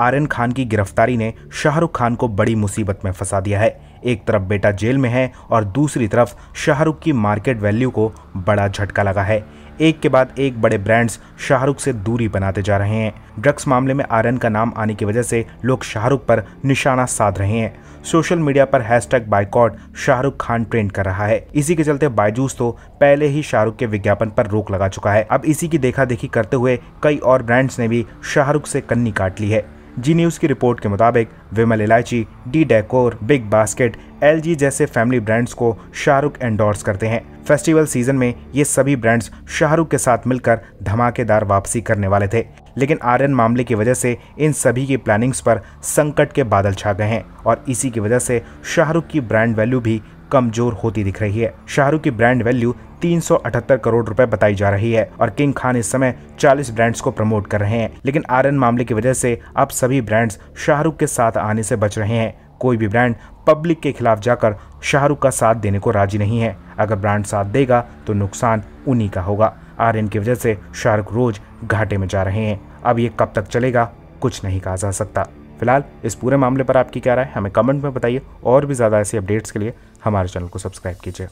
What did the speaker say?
आर्यन खान की गिरफ्तारी ने शाहरुख खान को बड़ी मुसीबत में फंसा दिया है। एक तरफ़ बेटा जेल में है और दूसरी तरफ़ शाहरुख की मार्केट वैल्यू को बड़ा झटका लगा है। एक के बाद एक बड़े ब्रांड्स शाहरुख से दूरी बनाते जा रहे हैं। ड्रग्स मामले में आर्यन का नाम आने की वजह से लोग शाहरुख पर निशाना साध रहे हैं। सोशल मीडिया पर hashtag boycott Shahrukh Khan trend कर रहा है। इसी के चलते बायजूस तो पहले ही शाहरुख के विज्ञापन पर रोक लगा चुका है। अब इसी की देखा देखी करते हुए कई और ब्रांड्स ने भी शाहरुख से कन्नी काट ली है। जी न्यूज़ की रिपोर्ट के मुताबिक Vimal Elaichi, D decor, big basket, L जैसे फैमिली ब्रांड्स को शाहरुख एंडोर्स करते हैं। फेस्टिवल सीज़न में ये सभी ब्रांड्स शाहरुख के साथ मिलकर धमाकेदार वापसी करने वाले थे। लेकिन आर्यन मामले की वजह से इन सभी की प्लानिंग्स पर संकट के बादल छा गए हैं और इसी की वजह से शाहरुख की ब्रांड वैल्यू भी कमज़ोर होती दिख रही है। शाहरुख की ब्रांड वैल्यू 378 करोड़ रुपए बताई जा रही है और किंग खान इस समय 40 ब्रांड्स को प्रमोट कर रहे हैं। लेकिन आर्यन मामले की वजह से अब सभी ब्रांड्स शाहरुख के साथ आने से बच रहे हैं। कोई भी ब्रांड पब्लिक के खिलाफ जाकर शाहरुख का साथ देने को राज़ी नहीं है। अगर ब्रांड साथ देगा तो नुकसान उन्हीं का होगा। आर्यन की वजह से शाहरुख रोज घाटे में जा रहे हैं। अब ये कब तक चलेगा, कुछ नहीं कहा जा सकता। फ़िलहाल इस पूरे मामले पर आपकी क्या राय हमें कमेंट में बताइए और भी ज़्यादा ऐसी अपडेट्स के लिए हमारे चैनल को सब्सक्राइब कीजिए।